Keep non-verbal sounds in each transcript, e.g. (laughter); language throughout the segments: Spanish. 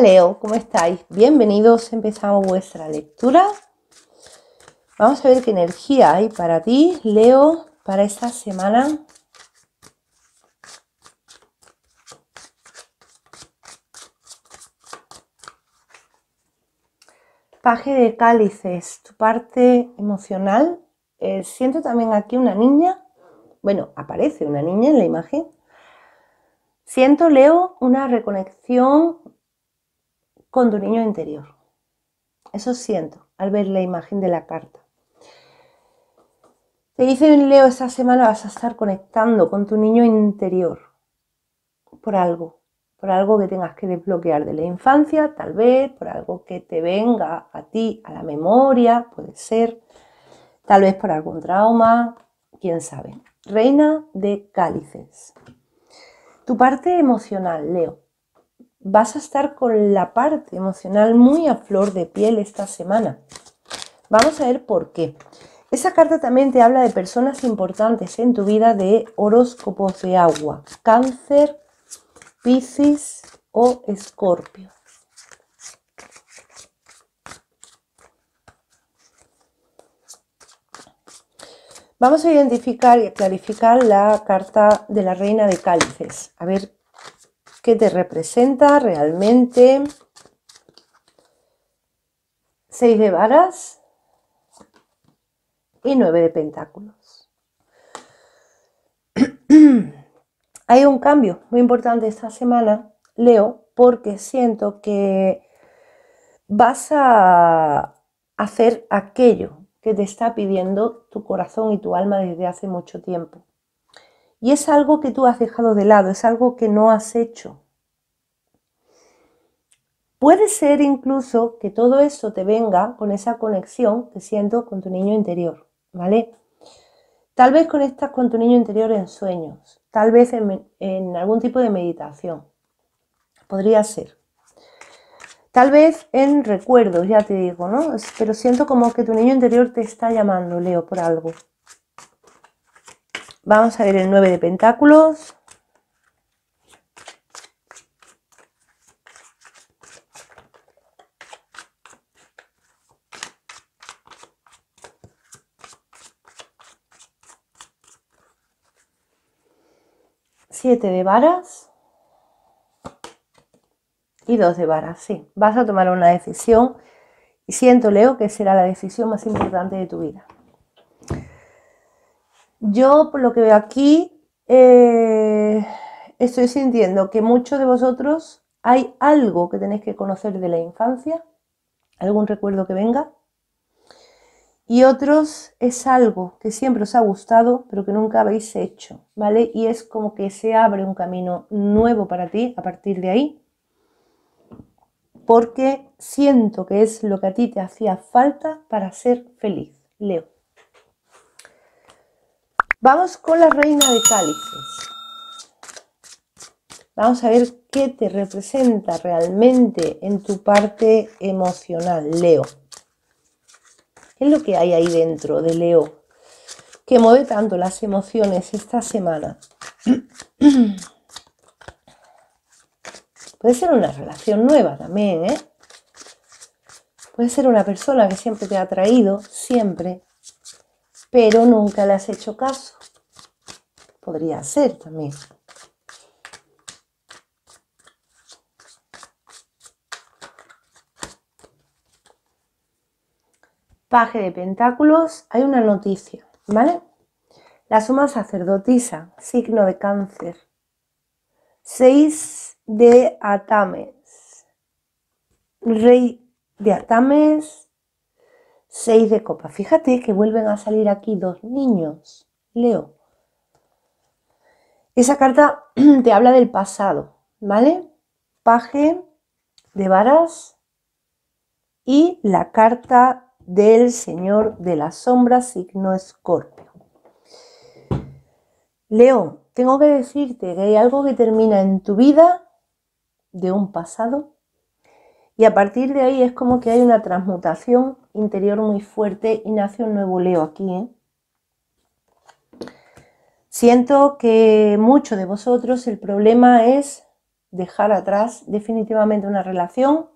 Leo, ¿cómo estáis? Bienvenidos, empezamos vuestra lectura. Vamos a ver qué energía hay para ti, Leo, para esta semana. Paje de cálices, tu parte emocional. Eh, siento también aquí una niña. Bueno, aparece una niña en la imagen. Siento, Leo, una reconexión con tu niño interior. Eso siento al ver la imagen de la carta. Te dice Leo, esta semana vas a estar conectando con tu niño interior por algo, por algo que tengas que desbloquear de la infancia, tal vez, por algo que te venga a ti a la memoria, puede ser, tal vez por algún trauma, quién sabe. Reina de cálices. Tu parte emocional, Leo vas a estar con la parte emocional muy a flor de piel esta semana. Vamos a ver por qué. Esa carta también te habla de personas importantes en tu vida de horóscopos de agua, cáncer, piscis o escorpio. Vamos a identificar y clarificar la carta de la reina de cálices. A ver ¿Qué te representa realmente? Seis de varas y nueve de pentáculos. (clears throat) Hay un cambio muy importante esta semana, Leo, porque siento que vas a hacer aquello que te está pidiendo tu corazón y tu alma desde hace mucho tiempo. Y es algo que tú has dejado de lado, es algo que no has hecho. Puede ser incluso que todo eso te venga con esa conexión que siento con tu niño interior, ¿vale? Tal vez conectas con tu niño interior en sueños, tal vez en, en algún tipo de meditación. Podría ser. Tal vez en recuerdos, ya te digo, ¿no? Pero siento como que tu niño interior te está llamando, Leo, por algo. Vamos a ver el 9 de pentáculos. Siete de varas y dos de varas, sí. Vas a tomar una decisión y siento, Leo, que será la decisión más importante de tu vida. Yo, por lo que veo aquí, eh, estoy sintiendo que muchos de vosotros hay algo que tenéis que conocer de la infancia, algún recuerdo que venga, y otros es algo que siempre os ha gustado, pero que nunca habéis hecho, ¿vale? Y es como que se abre un camino nuevo para ti a partir de ahí, porque siento que es lo que a ti te hacía falta para ser feliz, Leo. Vamos con la reina de cálices. Vamos a ver qué te representa realmente en tu parte emocional, Leo. ¿Qué es lo que hay ahí dentro de Leo que mueve tanto las emociones esta semana? (clears throat) Puede ser una relación nueva también, ¿eh? Puede ser una persona que siempre te ha traído, siempre, pero nunca le has hecho caso. Podría ser también. Paje de Pentáculos, hay una noticia, ¿vale? La suma sacerdotisa, signo de cáncer. Seis de atames. Rey de atames, Seis de copa. Fíjate que vuelven a salir aquí dos niños. Leo. Esa carta (clears throat) te habla del pasado, ¿vale? Paje de varas y la carta del Señor de las Sombras, signo Escorpio. Leo, tengo que decirte que hay algo que termina en tu vida de un pasado y a partir de ahí es como que hay una transmutación interior muy fuerte y nace un nuevo Leo aquí. ¿eh? Siento que muchos de vosotros el problema es dejar atrás definitivamente una relación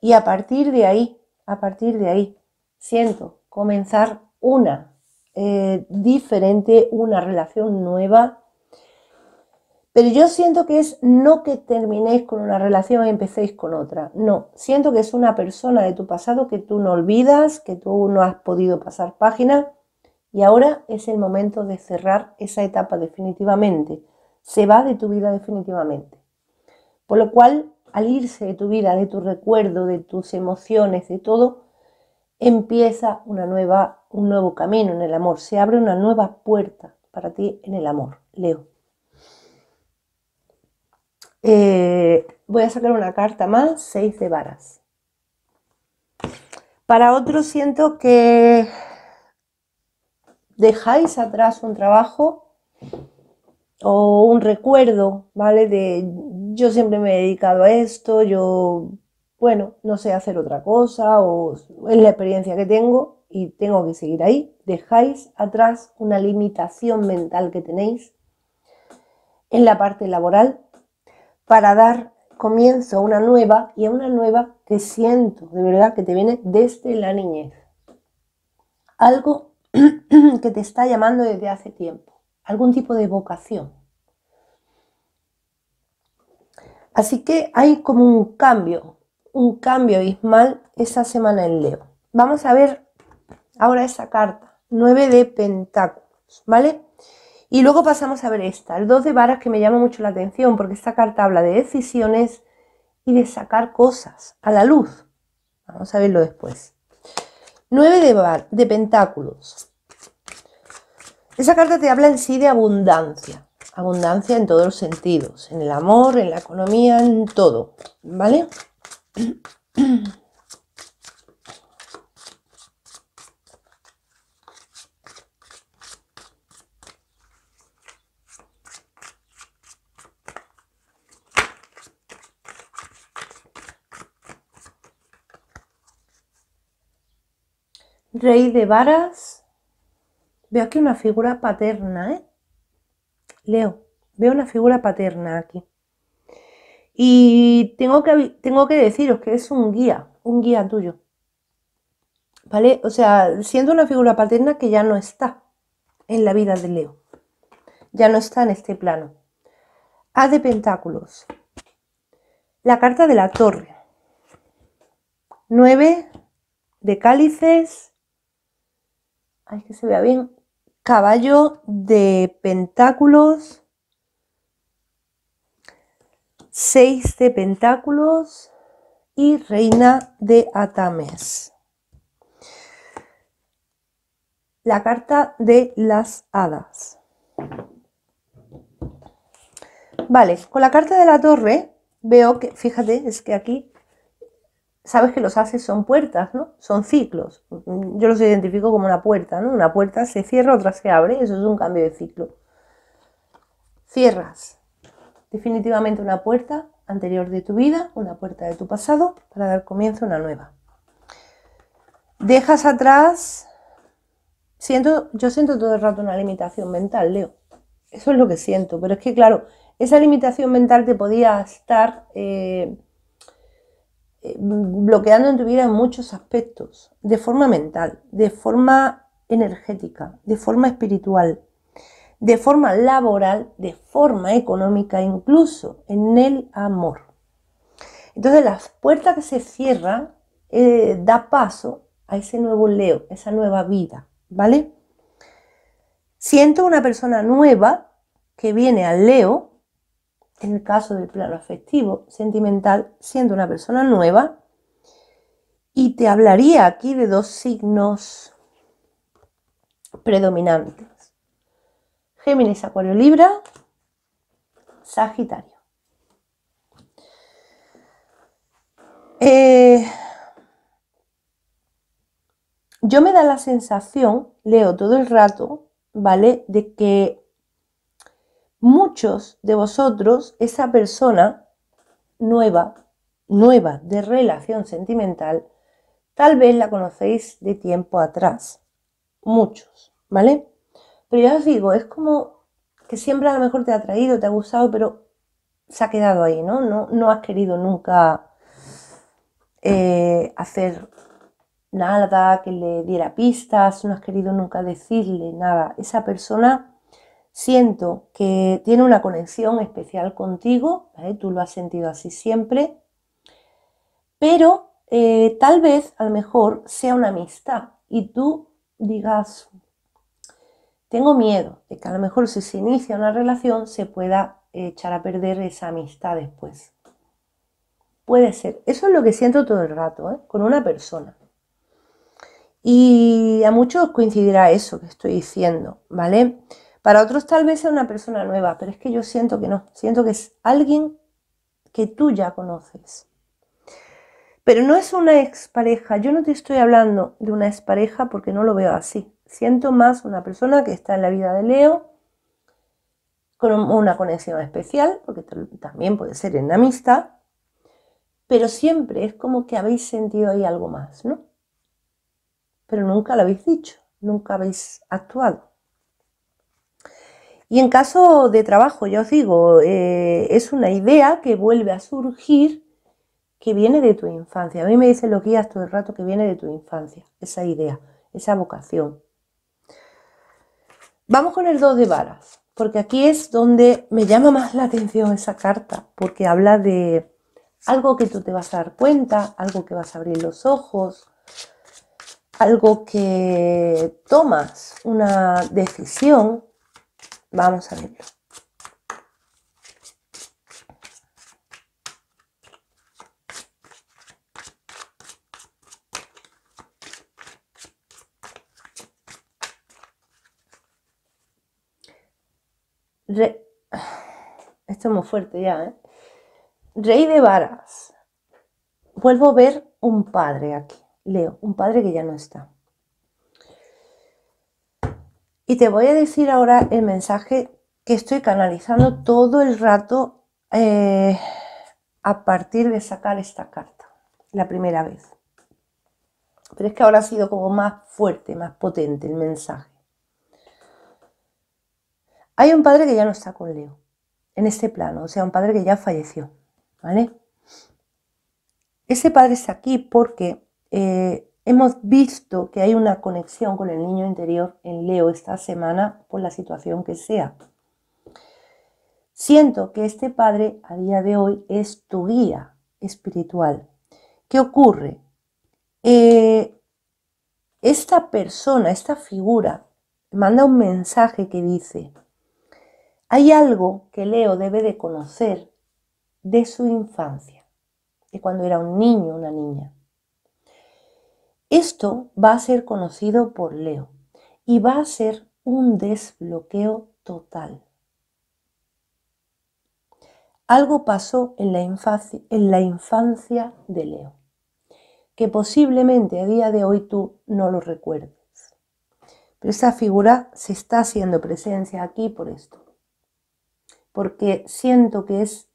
y a partir de ahí, a partir de ahí, siento comenzar una eh, diferente, una relación nueva. Pero yo siento que es no que terminéis con una relación y empecéis con otra. No, siento que es una persona de tu pasado que tú no olvidas, que tú no has podido pasar página y ahora es el momento de cerrar esa etapa definitivamente. Se va de tu vida definitivamente. Por lo cual, al irse de tu vida, de tu recuerdo, de tus emociones, de todo, empieza una nueva, un nuevo camino en el amor. Se abre una nueva puerta para ti en el amor. Leo. Eh, voy a sacar una carta más, seis de varas. Para otros siento que dejáis atrás un trabajo o un recuerdo, ¿vale? De yo siempre me he dedicado a esto, yo, bueno, no sé hacer otra cosa o es la experiencia que tengo y tengo que seguir ahí. Dejáis atrás una limitación mental que tenéis en la parte laboral para dar comienzo a una nueva y a una nueva que siento de verdad que te viene desde la niñez. Algo (clears throat) que te está llamando desde hace tiempo, algún tipo de vocación. Así que hay como un cambio, un cambio abismal esa semana en Leo. Vamos a ver ahora esa carta, 9 de pentáculos, ¿vale? Y luego pasamos a ver esta, el 2 de varas que me llama mucho la atención porque esta carta habla de decisiones y de sacar cosas a la luz. Vamos a verlo después. 9 de, de pentáculos. Esa carta te habla en sí de abundancia. Abundancia en todos los sentidos. En el amor, en la economía, en todo. ¿Vale? (clears throat) Rey de varas. Veo aquí una figura paterna, ¿eh? Leo, veo una figura paterna aquí. Y tengo que, tengo que deciros que es un guía, un guía tuyo. ¿Vale? O sea, siendo una figura paterna que ya no está en la vida de Leo. Ya no está en este plano. A de pentáculos. La carta de la torre. Nueve de cálices Ay, que se vea bien. Caballo de pentáculos. Seis de pentáculos. Y reina de atames. La carta de las hadas. Vale, con la carta de la torre veo que, fíjate, es que aquí sabes que los haces son puertas, ¿no? Son ciclos. Yo los identifico como una puerta, ¿no? Una puerta se cierra, otra se abre, eso es un cambio de ciclo. Cierras definitivamente una puerta anterior de tu vida, una puerta de tu pasado, para dar comienzo a una nueva. Dejas atrás, siento, yo siento todo el rato una limitación mental, Leo. Eso es lo que siento, pero es que claro, esa limitación mental te podía estar... Eh, bloqueando en tu vida en muchos aspectos, de forma mental, de forma energética, de forma espiritual, de forma laboral, de forma económica, incluso en el amor. Entonces las puertas que se cierran eh, da paso a ese nuevo Leo, esa nueva vida, ¿vale? Siento una persona nueva que viene al Leo en el caso del plano afectivo, sentimental, siendo una persona nueva, y te hablaría aquí de dos signos predominantes. Géminis, Acuario, Libra, Sagitario. Eh, yo me da la sensación, leo todo el rato, ¿vale? De que muchos de vosotros, esa persona nueva, nueva de relación sentimental, tal vez la conocéis de tiempo atrás. Muchos, ¿vale? Pero ya os digo, es como que siempre a lo mejor te ha traído, te ha gustado, pero se ha quedado ahí, ¿no? No, no has querido nunca eh, hacer nada que le diera pistas, no has querido nunca decirle nada. Esa persona siento que tiene una conexión especial contigo, tú lo has sentido así siempre, pero eh, tal vez a lo mejor sea una amistad y tú digas, tengo miedo de que a lo mejor si se inicia una relación se pueda echar a perder esa amistad después. Puede ser. Eso es lo que siento todo el rato, ¿eh? con una persona. Y a muchos coincidirá eso que estoy diciendo, ¿vale? Para otros tal vez sea una persona nueva, pero es que yo siento que no. Siento que es alguien que tú ya conoces. Pero no es una expareja. Yo no te estoy hablando de una expareja porque no lo veo así. Siento más una persona que está en la vida de Leo con una conexión especial, porque también puede ser en amistad, pero siempre es como que habéis sentido ahí algo más, ¿no? Pero nunca lo habéis dicho, nunca habéis actuado. Y en caso de trabajo, ya os digo, eh, es una idea que vuelve a surgir que viene de tu infancia. A mí me dicen los guías todo el rato que viene de tu infancia, esa idea, esa vocación. Vamos con el 2 de varas, porque aquí es donde me llama más la atención esa carta, porque habla de algo que tú te vas a dar cuenta, algo que vas a abrir los ojos, algo que tomas una decisión. Vamos a verlo. Esto es muy fuerte ya, ¿eh? Rey de varas. Vuelvo a ver un padre aquí. Leo, un padre que ya no está. Y te voy a decir ahora el mensaje que estoy canalizando todo el rato eh, a partir de sacar esta carta, la primera vez. Pero es que ahora ha sido como más fuerte, más potente el mensaje. Hay un padre que ya no está con Leo, en este plano, o sea, un padre que ya falleció, ¿vale? Ese padre está aquí porque eh, hemos visto que hay una conexión con el niño interior en Leo esta semana por la situación que sea. Siento que este padre a día de hoy es tu guía espiritual. ¿Qué ocurre? Eh, esta persona, esta figura, manda un mensaje que dice, hay algo que Leo debe de conocer de su infancia, de cuando era un niño, una niña. Esto va a ser conocido por Leo y va a ser un desbloqueo total. Algo pasó en la, infancia, de Leo, que posiblemente a día de hoy tú no lo recuerdes. Pero esa figura se está haciendo presencia aquí por esto porque siento que es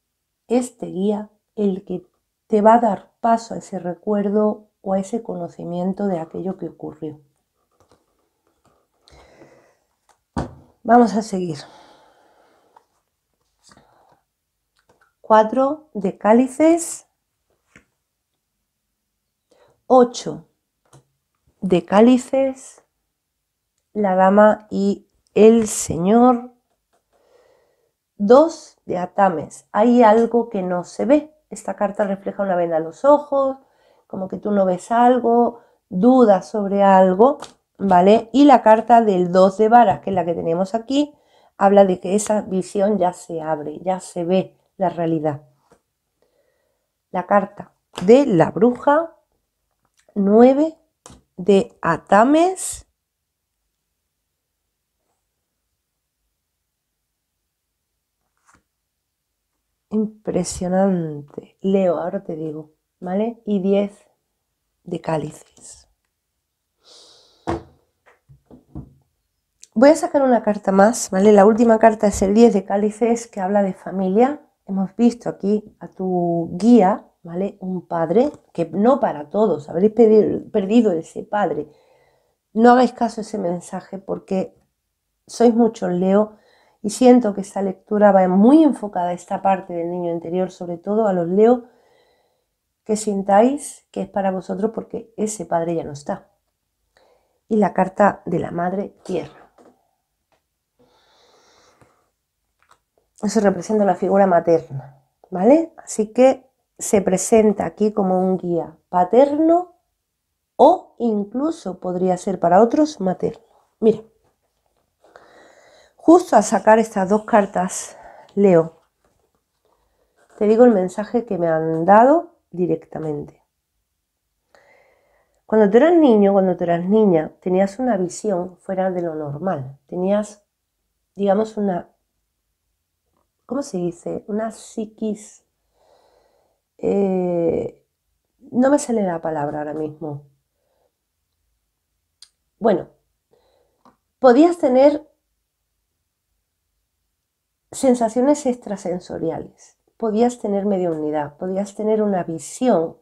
este guía el que te va a dar paso a ese recuerdo o a ese conocimiento de aquello que ocurrió. Vamos a seguir. Cuatro de cálices. Ocho de cálices. La dama y el señor Dos de atames. Hay algo que no se ve. Esta carta refleja una venda a los ojos, como que tú no ves algo, dudas sobre algo, ¿vale? Y la carta del dos de varas, que es la que tenemos aquí, habla de que esa visión ya se abre, ya se ve la realidad. La carta de la bruja, nueve de atames Impresionante. Leo, ahora te digo, ¿vale? Y 10 de cálices. Voy a sacar una carta más, ¿vale? La última carta es el 10 de cálices que habla de familia. Hemos visto aquí a tu guía, ¿vale? Un padre, que no para todos, habréis perdido ese padre. No hagáis caso a ese mensaje porque sois muchos Leo Y siento que esta lectura va muy enfocada a esta parte del niño interior, sobre todo a los leo que sintáis que es para vosotros porque ese padre ya no está. Y la carta de la madre tierra. Eso representa la figura materna, ¿vale? Así que se presenta aquí como un guía paterno o incluso podría ser para otros materno. Mira, justo al sacar estas dos cartas, leo, te digo el mensaje que me han dado directamente. Cuando tú eras niño, cuando tú eras niña, tenías una visión fuera de lo normal. Tenías, digamos, una, ¿cómo se dice? Una psiquis. Eh, no me sale la palabra ahora mismo. Bueno, podías tener sensaciones extrasensoriales podías tener mediunidad, podías tener una visión,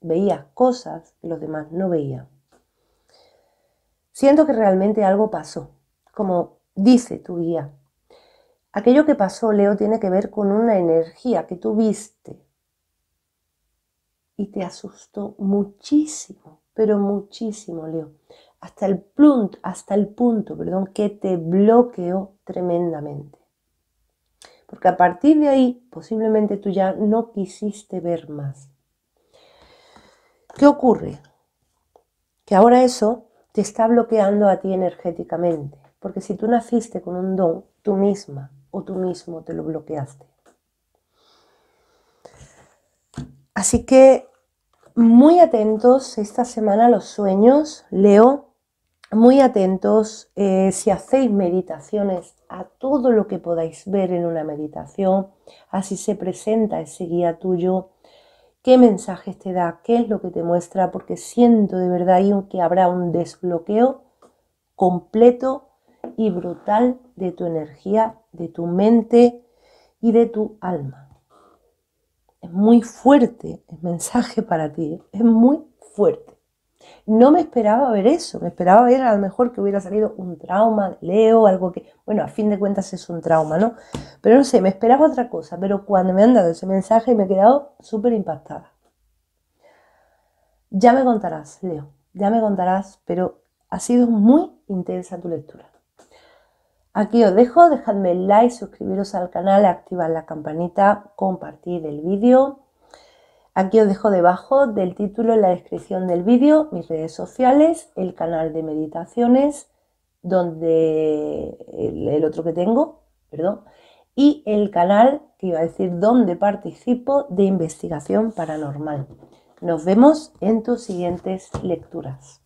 veías cosas que los demás no veían. Siento que realmente algo pasó, como dice tu guía. Aquello que pasó, Leo, tiene que ver con una energía que tú viste y te asustó muchísimo, pero muchísimo, Leo. Hasta el, punto, hasta el punto perdón, que te bloqueó tremendamente. Porque a partir de ahí posiblemente tú ya no quisiste ver más. ¿Qué ocurre? Que ahora eso te está bloqueando a ti energéticamente. Porque si tú naciste con un don, tú misma o tú mismo te lo bloqueaste. Así que muy atentos esta semana a los sueños, Leo, muy atentos eh, si hacéis meditaciones a todo lo que podáis ver en una meditación, así se presenta ese guía tuyo, qué mensajes te da, qué es lo que te muestra, porque siento de verdad que habrá un desbloqueo completo y brutal de tu energía, de tu mente y de tu alma. Es muy fuerte el mensaje para ti, ¿eh? es muy fuerte. No me esperaba ver eso, me esperaba ver a lo mejor que hubiera salido un trauma de Leo, algo que, bueno, a fin de cuentas es un trauma, ¿no? Pero no sé, me esperaba otra cosa, pero cuando me han dado ese mensaje me he quedado súper impactada. Ya me contarás, Leo, ya me contarás, pero ha sido muy intensa tu lectura. Aquí os dejo, dejadme el like, suscribiros al canal, activar la campanita, compartir el vídeo Aquí os dejo debajo del título en la descripción del vídeo mis redes sociales, el canal de meditaciones, donde el, otro que tengo, perdón, y el canal que iba a decir donde participo de investigación paranormal. Nos vemos en tus siguientes lecturas.